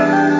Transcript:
Bye.